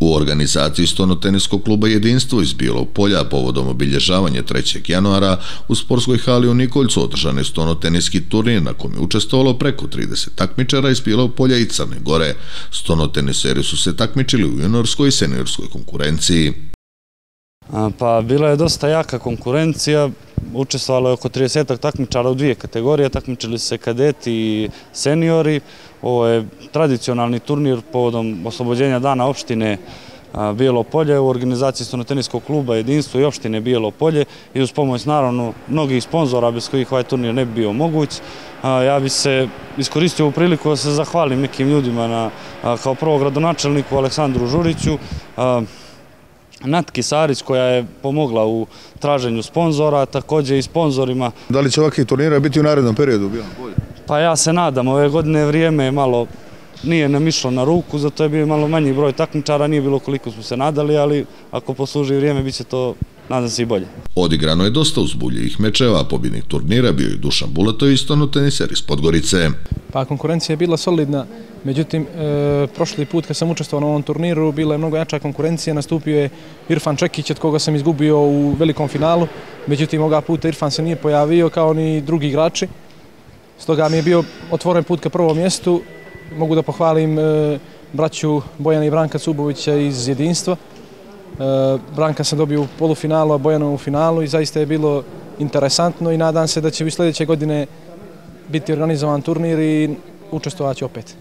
U organizaciji Stonoteniskog kluba Jedinstvo iz Bijelog polja povodom obilježavanja 3. januara u sportskoj hali u Nikoljcu održan je Stonoteniski turnir na kom je učestvovalo preko 30 takmičara iz Bijelog polja i Crne Gore. Stonoteniseri su se takmičili u juniorskoj i seniorskoj konkurenciji. Pa bila je dosta jaka konkurencija, učestvovalo je oko 30 takmičara u dvije kategorije, takmičili se kadeti i seniori. Ovo je tradicionalni turnir povodom oslobođenja dana opštine Bijelo polje u organizaciji Stonoteniskog kluba Jedinstvo i opštine Bijelo polje i uz pomoć naravno mnogih sponzora bez kojih ovaj turnir ne bi bio moguć. Ja bi se iskoristio u priliku da se zahvalim nekim ljudima kao prvo gradonačelniku Aleksandru Žuriću, Natki Sarić koja je pomogla u traženju sponzora, također i sponzorima. Da li će ovakvih turnira biti u narednom periodu? Pa ja se nadam, ove godine vrijeme je malo nije nam išlo na ruku, zato je bio malo manji broj takmičara, nije bilo koliko smo se nadali, ali ako posluži vrijeme, bit će to, nadam se, i bolje. Odigrano je dosta uzbuljivih mečeva, a pobjednik turnira bio i Dušan Bulatović, stonu teniser iz Podgorice. Pa konkurencija je bila solidna, međutim, e, prošli put kad sam učestvovao na ovom turniru, bila je mnogo jača konkurencija, nastupio je Irfan Čekić, od koga sam izgubio u velikom finalu, međutim, ovoga puta Irfan se nije pojavio kao ni drugi igrači, stoga mi je bio otvoren put ka prvom mjestu, mogu da pohvalim e, braću Bojana i Branka Cubovića iz jedinstva. E, Branka sam dobio u polufinalu, a Bojana u finalu i zaista je bilo interesantno i nadam se da će u sljedeće godine biti organizovan turnir i učestovati opet.